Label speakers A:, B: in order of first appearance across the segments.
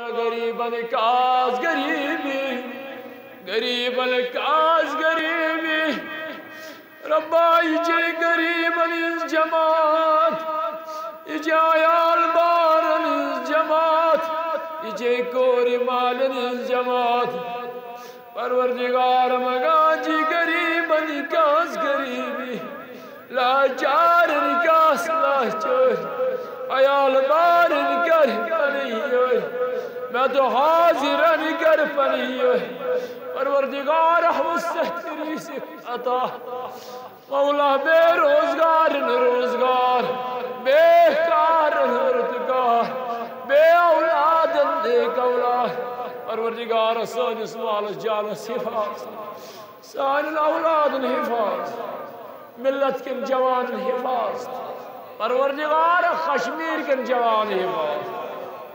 A: गरीबन काज गरीबी, गरीबन काज गरीबी। रब्बा ये गरीबन जमात ये आयाल बारन जमात ये कोरी मालन जमात। परवरदिगार मगाजी गरीबन काज गरीबी, लाचार निकास लाचार मैं तो हाजिर निकर पनियो परवरदिगार हमसतरी से अता। मौला, बेरोजगार रोज़गार बेकार रोज़गार बे औलाद नेक परवरदिगार हिफाज। सान औलाद, हिफाज। मिलत के जवान, हिफाज। परवरदिगार कश्मीर के जवान, हिफाज।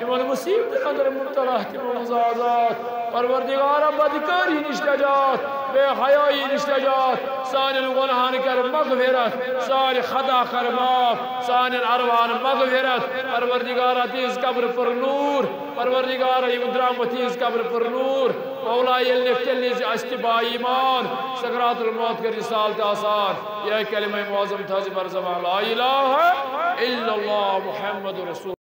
A: यमन मुसीबत अंदर मुबतला तिम मजाजात परवरदिगार बदकारी निश्तजात बेहयाई निश्तजात सान गुनहान कर मगफिरत सारे खदा कर माफ़ सान अरवान मगफिरत परवरदिगार तीज कब्र पर नूर परवरदिगार द्राम तीज कब्र पर नूर मौला यल ईमान सकरातुल मौत कर साल आसान यह कलम मुआजम था बर जमा ला इलाहा इल्लल्लाह मुहम्मद रसूल